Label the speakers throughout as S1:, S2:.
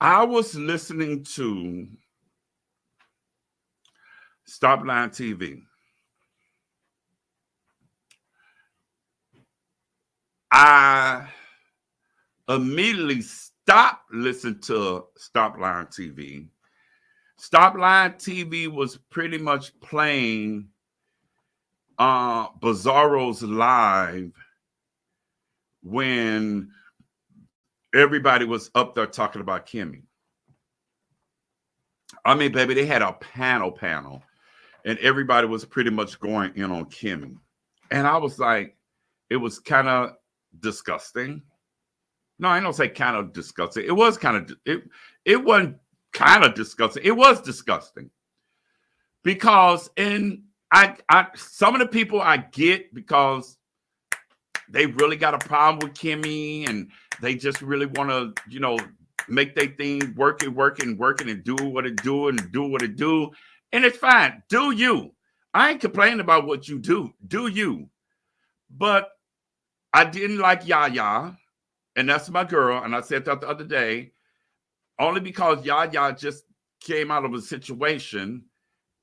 S1: I was listening to Stop Line TV. I immediately stopped listening to Stop Line TV. Stop Line TV was pretty much playing uh Bizarro's live when everybody was up there talking about Kimmy. I mean, baby, they had a panel panel, and everybody was pretty much going in on Kimmy. And I was like, it was kind of disgusting. No, I don't say kind of disgusting. It was kind of it. It wasn't kind of disgusting. It was disgusting because in I, I some of the people I get because they really got a problem with Kimmy and they just really want to, you know, make their thing working, working, working, and do what it do and do what it do. And it's fine. Do you. I ain't complaining about what you do. Do you. But I didn't like Yaya, and that's my girl. And I said that the other day, only because Yaya just came out of a situation.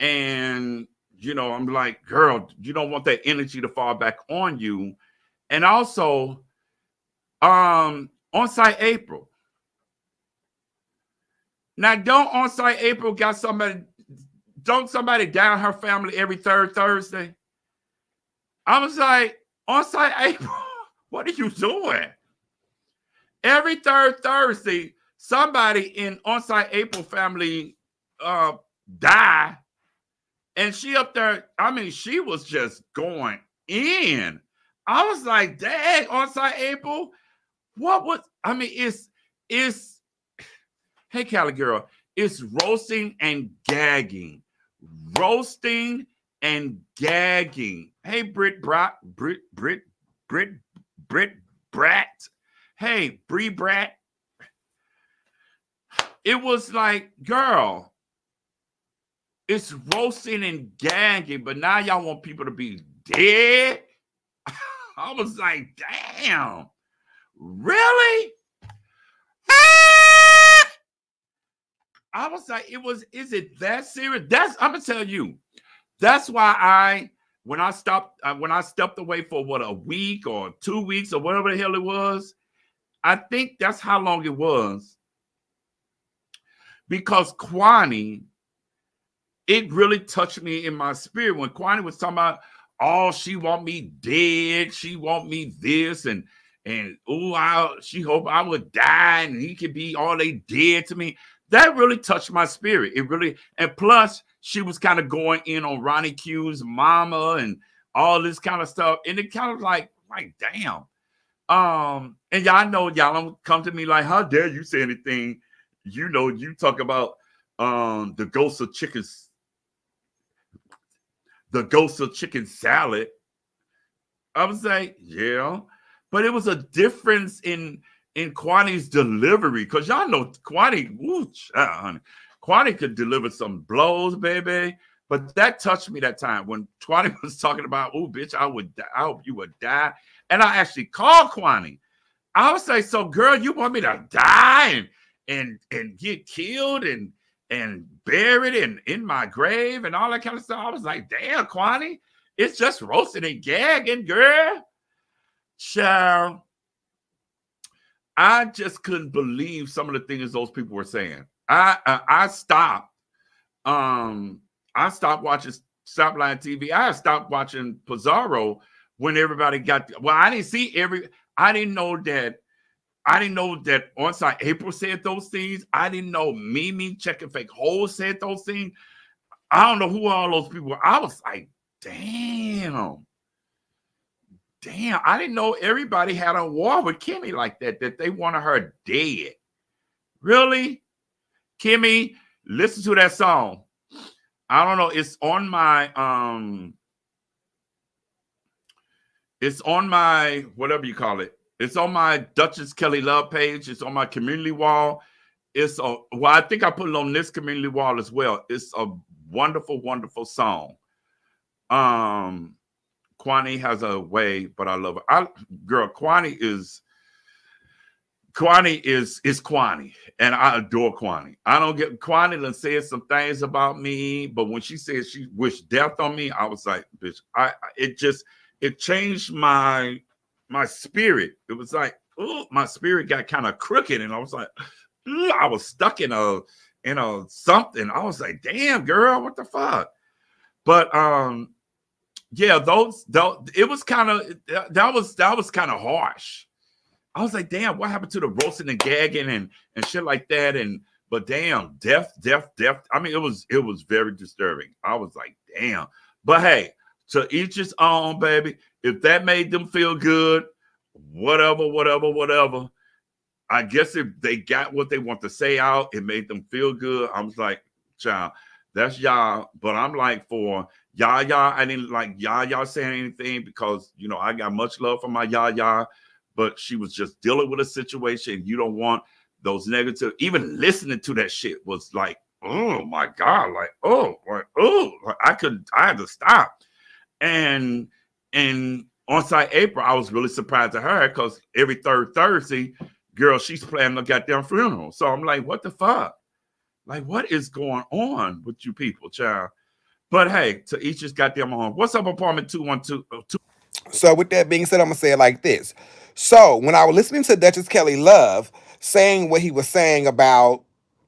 S1: And, you know, I'm like, girl, you don't want that energy to fall back on you. And also, um, on site April. Now, don't on site April got somebody, don't somebody down her family every third Thursday? I was like, on site April, what are you doing? Every third Thursday, somebody in on site April family uh die. And she up there, I mean, she was just going in. I was like, dang, on site April, what was I mean, it's it's hey Cali girl, it's roasting and gagging. Roasting and gagging. Hey Brit Brat Brit Brit Brit Brit Brat. Hey, Brie Brat. It was like, girl, it's roasting and gagging, but now y'all want people to be dead. I was like, damn. Really? I was like, it was, is it that serious? That's, I'm gonna tell you, that's why I, when I stopped, uh, when I stepped away for what, a week or two weeks or whatever the hell it was, I think that's how long it was. Because Kwani, it really touched me in my spirit when Kwani was talking about, oh, she want me dead, she want me this, and and oh, I she hope I would die and he could be all they did to me. That really touched my spirit. It really, and plus, she was kind of going in on Ronnie Q's mama and all this kind of stuff. And it kind of like, like, damn. Um, and y'all know y'all don't come to me like, how dare you say anything? You know, you talk about um the ghost of chickens, the ghost of chicken salad. I was like, yeah but it was a difference in in Kwani's delivery because y'all know Kwani, honey, Kwani could deliver some blows, baby. But that touched me that time when Kwani was talking about, oh, bitch, I would, die. I hope you would die. And I actually called Kwani. I was like, so girl, you want me to die and and and get killed and and buried in in my grave and all that kind of stuff. I was like, damn, Kwani, it's just roasting and gagging, girl. Child, I just couldn't believe some of the things those people were saying. I I, I stopped. Um, I stopped watching Stop Line TV. I stopped watching Pizarro when everybody got. Well, I didn't see every. I didn't know that. I didn't know that onside April said those things. I didn't know Mimi checking fake holes said those things. I don't know who all those people were. I was like, damn damn, I didn't know everybody had a war with Kimmy like that, that they wanted her dead. Really? Kimmy, listen to that song. I don't know. It's on my um it's on my whatever you call it. It's on my Duchess Kelly Love page. It's on my community wall. It's a well, I think I put it on this community wall as well. It's a wonderful, wonderful song. Um, Kwani has a way, but I love her. I girl, Kwani is Kwani is is Kwani, and I adore Kwani. I don't get Kwani done said some things about me, but when she said she wished death on me, I was like, bitch, I it just it changed my my spirit. It was like, oh, my spirit got kind of crooked, and I was like, I was stuck in a in a something. I was like, damn, girl, what the fuck? But um, yeah, those, those it was kind of that was that was kind of harsh. I was like, damn, what happened to the roasting and gagging and and shit like that? And but damn, death, death, death. I mean, it was it was very disturbing. I was like, damn. But hey, to each his own, baby. If that made them feel good, whatever, whatever, whatever. I guess if they got what they want to say out, it made them feel good. I was like, child, that's y'all. But I'm like, for y'all, y'all, I didn't like y'all, y'all saying anything because, you know, I got much love for my y'all, y'all, but she was just dealing with a situation. You don't want those negative, even listening to that shit was like, oh my God, like, oh, like, oh, like I could, I had to stop. And, and on site April, I was really surprised at her because every third Thursday, girl, she's planning a goddamn funeral. So I'm like, what the fuck? Like, what is going on with you people, child? But hey, to each his goddamn own. What's up, apartment 212? Uh?
S2: So, with that being said, I'm gonna say it like this. So, when I was listening to Duchess Kelly Love saying what he was saying about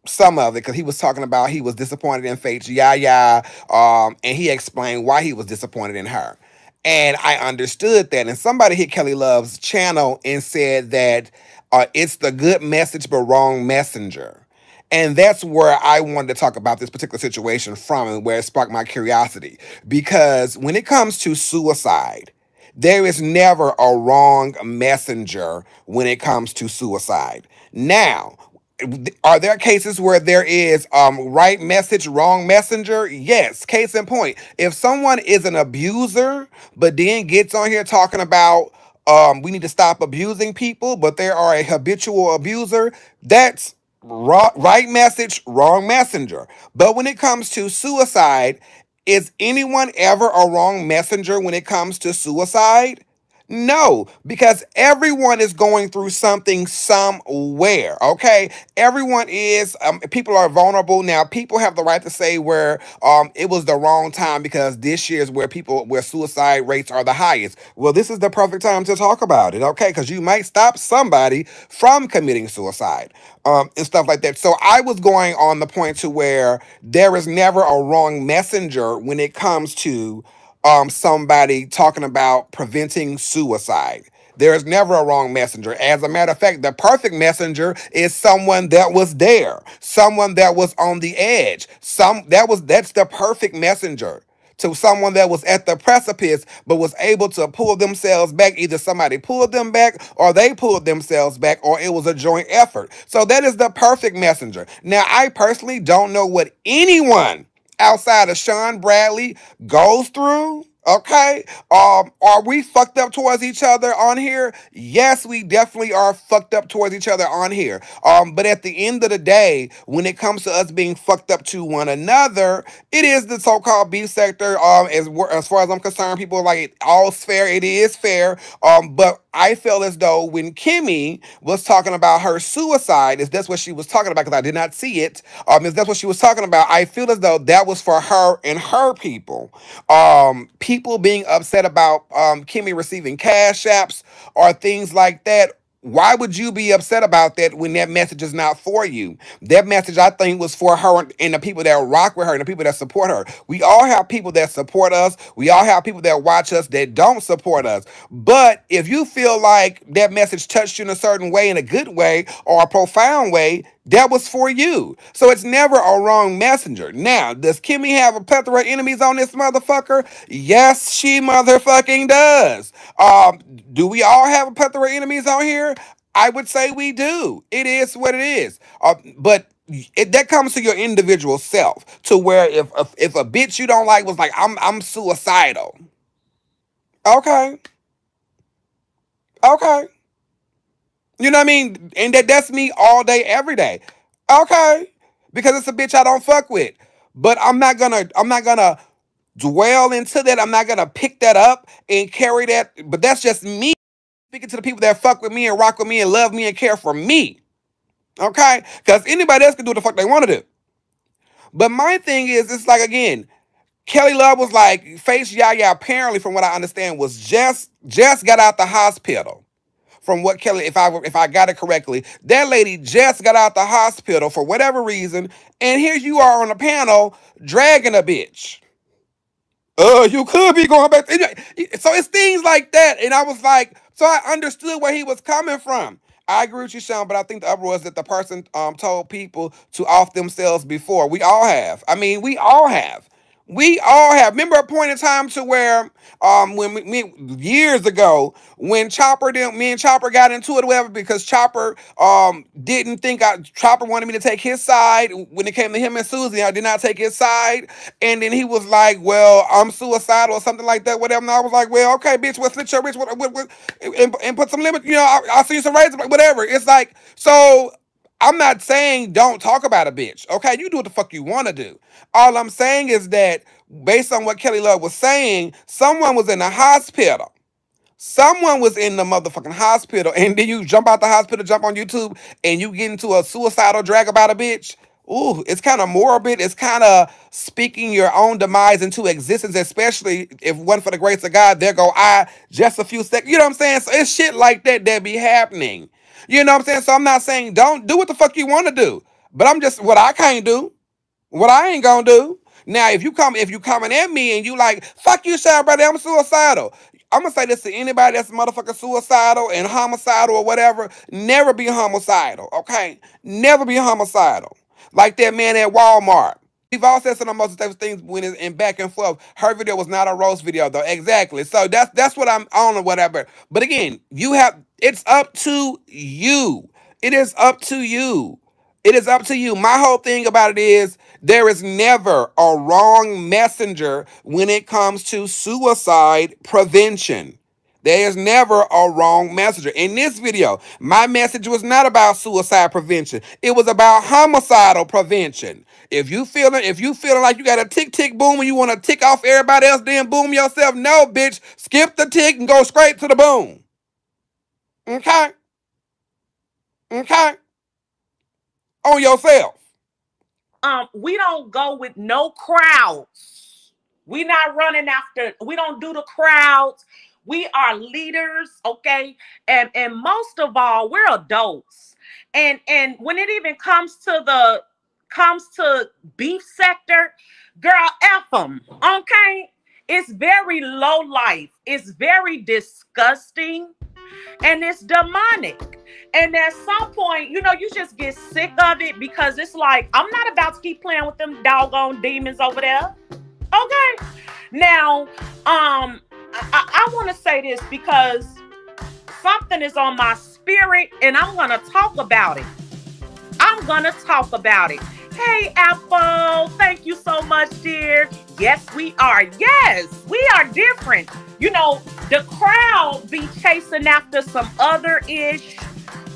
S2: some of it, because he was talking about he was disappointed in Faith yeah, yeah, um, and he explained why he was disappointed in her. And I understood that. And somebody hit Kelly Love's channel and said that uh, it's the good message but wrong messenger. And that's where I wanted to talk about this particular situation from and where it sparked my curiosity. Because when it comes to suicide, there is never a wrong messenger when it comes to suicide. Now, are there cases where there is um right message wrong messenger yes case in point if someone is an abuser but then gets on here talking about um, we need to stop abusing people, but they are a habitual abuser. That's right message, wrong messenger. But when it comes to suicide, is anyone ever a wrong messenger when it comes to suicide? No, because everyone is going through something somewhere. Okay, everyone is. Um, people are vulnerable now. People have the right to say where um it was the wrong time because this year is where people where suicide rates are the highest. Well, this is the perfect time to talk about it. Okay, because you might stop somebody from committing suicide um and stuff like that. So I was going on the point to where there is never a wrong messenger when it comes to um somebody talking about preventing suicide. There is never a wrong messenger. As a matter of fact, the perfect messenger is someone that was there, someone that was on the edge. Some that was that's the perfect messenger to someone that was at the precipice but was able to pull themselves back. Either somebody pulled them back or they pulled themselves back or it was a joint effort. So that is the perfect messenger. Now, I personally don't know what anyone outside of Shawn Bradley goes through. Okay. Um, are we fucked up towards each other on here? Yes, we definitely are fucked up towards each other on here. Um, but at the end of the day, when it comes to us being fucked up to one another, it is the so-called beef sector. Um, as as far as I'm concerned, people like all's fair. It is fair. Um, but I feel as though when Kimmy was talking about her suicide, is that's what she was talking about, because I did not see it, um, is that's what she was talking about, I feel as though that was for her and her people. Um, people being upset about um Kimmy receiving cash apps or things like that why would you be upset about that when that message is not for you? That message, I think, was for her and the people that rock with her and the people that support her. We all have people that support us. We all have people that watch us that don't support us. But if you feel like that message touched you in a certain way, in a good way or a profound way, that was for you. So it's never a wrong messenger. Now, does Kimmy have a plethora of enemies on this motherfucker? Yes, she motherfucking does. Um, do we all have a plethora of enemies on here? I would say we do. It is what it is. Uh, but it, that comes to your individual self. To where if, if if a bitch you don't like was like I'm I'm suicidal. Okay. Okay. You know what I mean? And that that's me all day, every day. Okay. Because it's a bitch I don't fuck with. But I'm not gonna, I'm not gonna dwell into that. I'm not gonna pick that up and carry that. But that's just me. Speaking to the people that fuck with me and rock with me and love me and care for me. Okay? Because anybody else can do what the fuck they want to do. But my thing is, it's like again, Kelly Love was like, face Yaya apparently, from what I understand, was just just got out the hospital. From what Kelly, if I if I got it correctly, that lady just got out the hospital for whatever reason, and here you are on a panel dragging a bitch. Uh, you could be going back. So it's things like that, and I was like, so I understood where he was coming from. I agree with you, Shawn, but I think the uproar is that the person um told people to off themselves before. We all have. I mean, we all have. We all have. Remember a point in time to where, um, when we, me years ago, when Chopper didn't, me and Chopper got into it, whatever, because Chopper um didn't think I Chopper wanted me to take his side when it came to him and Susie. I did not take his side, and then he was like, "Well, I'm suicidal" or something like that, whatever. And I was like, "Well, okay, bitch, well, slit your wrist, what, what, what, and, and put some limit. You know, I, I'll see you some razor, whatever." It's like so. I'm not saying don't talk about a bitch. Okay, you do what the fuck you want to do. All I'm saying is that based on what Kelly Love was saying, someone was in the hospital. Someone was in the motherfucking hospital, and then you jump out the hospital, jump on YouTube, and you get into a suicidal drag about a bitch. Ooh, it's kind of morbid. It's kind of speaking your own demise into existence, especially if one for the grace of God, there go I just a few seconds. You know what I'm saying? So it's shit like that that be happening. You know what I'm saying? So I'm not saying don't do what the fuck you want to do, but I'm just what I can't do, what I ain't gonna do. Now, if you come, if you coming at me and you like, fuck you, Shawn, brother, I'm suicidal. I'm gonna say this to anybody that's motherfucking suicidal and homicidal or whatever. Never be homicidal, okay? Never be homicidal. Like that man at Walmart. We've all said some of the most of things when it's in back and forth. Her video was not a roast video though. Exactly. So that's that's what I'm on or whatever. But again, you have it's up to you. It is up to you. It is up to you. My whole thing about it is there is never a wrong messenger when it comes to suicide prevention. There is never a wrong messenger. In this video, my message was not about suicide prevention. It was about homicidal prevention. If you feeling, if you feeling like you got a tick tick boom and you want to tick off everybody else, then boom yourself. No, bitch. Skip the tick and go straight to the boom. Okay? Okay? On yourself.
S3: Um, we don't go with no crowds. We not running after, we don't do the crowds. We are leaders, okay? And and most of all, we're adults. And and when it even comes to the comes to beef sector, girl, F them, okay? It's very low life. It's very disgusting and it's demonic. And at some point, you know, you just get sick of it because it's like, I'm not about to keep playing with them doggone demons over there. Okay. Now, um, I, I want to say this because something is on my spirit and I'm going to talk about it. I'm going to talk about it. Hey, Apple, thank you so much, dear. Yes, we are. Yes, we are different. You know, the crowd be chasing after some other ish.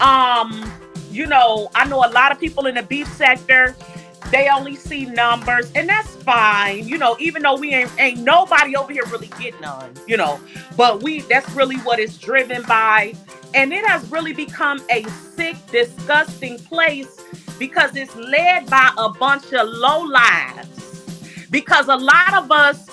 S3: Um, you know, I know a lot of people in the beef sector they only see numbers, and that's fine. You know, even though we ain't ain't nobody over here really getting none, you know, but we that's really what it's driven by. And it has really become a sick, disgusting place because it's led by a bunch of low lives. Because a lot of us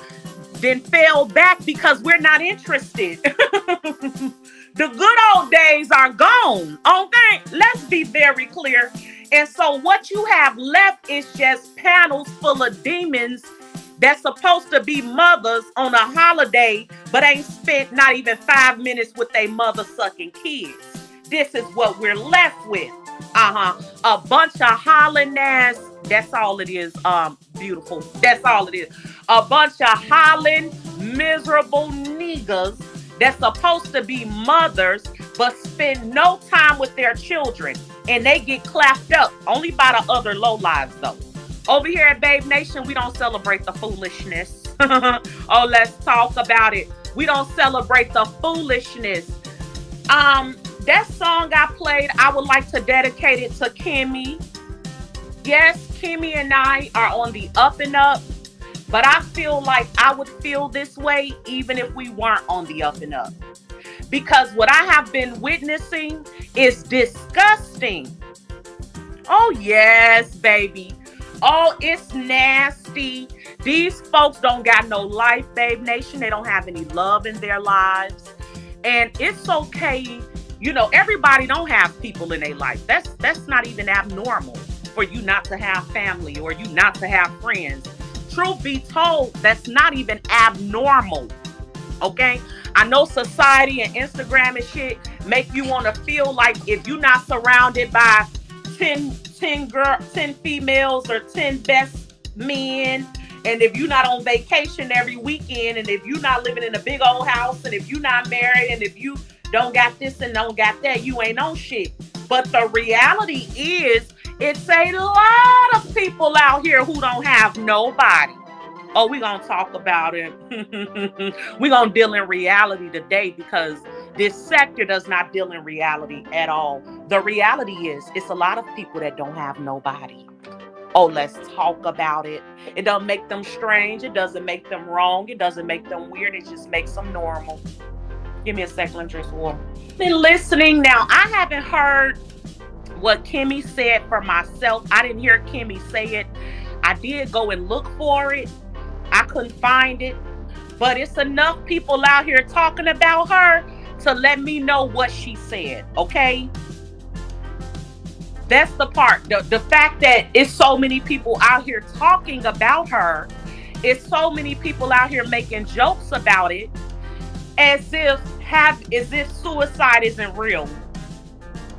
S3: then fell back because we're not interested. the good old days are gone. Okay, let's be very clear. And so what you have left is just panels full of demons that's supposed to be mothers on a holiday, but ain't spent not even five minutes with their mother sucking kids. This is what we're left with. Uh-huh. A bunch of hollering ass. That's all it is. Um, beautiful. That's all it is. A bunch of hollering, miserable niggas that's supposed to be mothers, but spend no time with their children and they get clapped up only by the other low lives though. Over here at Babe Nation, we don't celebrate the foolishness. oh, let's talk about it. We don't celebrate the foolishness. Um, that song I played, I would like to dedicate it to Kimmy. Yes, Kimmy and I are on the up and up, but I feel like I would feel this way even if we weren't on the up and up because what I have been witnessing is disgusting. Oh, yes, baby. Oh, it's nasty. These folks don't got no life, babe nation. They don't have any love in their lives. And it's okay. You know, everybody don't have people in their life. That's that's not even abnormal for you not to have family or you not to have friends. Truth be told, that's not even abnormal. Okay? I know society and Instagram and shit make you want to feel like if you're not surrounded by 10, 10 girl, 10 females or 10 best men, and if you're not on vacation every weekend, and if you're not living in a big old house, and if you're not married, and if you don't got this and don't got that, you ain't on shit. But the reality is, it's a lot of people out here who don't have nobody. Oh, we're gonna talk about it. we're gonna deal in reality today because this sector does not deal in reality at all. The reality is it's a lot of people that don't have nobody. Oh, let's talk about it. It doesn't make them strange, it doesn't make them wrong, it doesn't make them weird, it just makes them normal. Give me a second, let me drink. Been listening now. I haven't heard what Kimmy said for myself. I didn't hear Kimmy say it. I did go and look for it I couldn't find it. But it's enough people out here talking about her to let me know what she said, okay? That's the part. The, the fact that it's so many people out here talking about her, it's so many people out here making jokes about it, as if have as if suicide isn't real.